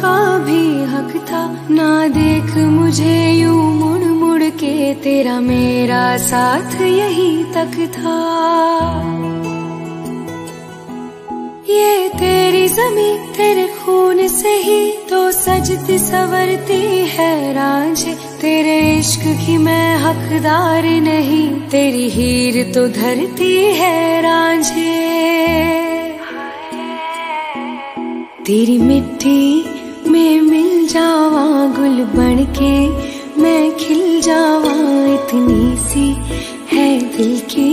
का भी हक था। ना देख मुझे यूँ मुड़ मुड़ के, तेरा मेरा साथ यही तक था। ये तेरी जमी तेरे खून से ही तो सजती सवरती है रांझ तेरे इश्क की मैं हकदार नहीं। तेरी हीर तो धरती है रांझे तेरी मिट्टी में मिल जावा गुल बन के मैं खिल जावा इतनी सी है दिल की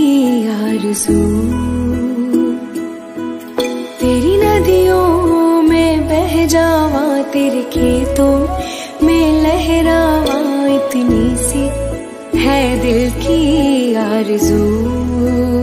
आरज़ू। तेरी नदियों जावा तेरे खेतों में लहरावा इतनी सी है दिल की आरज़ू।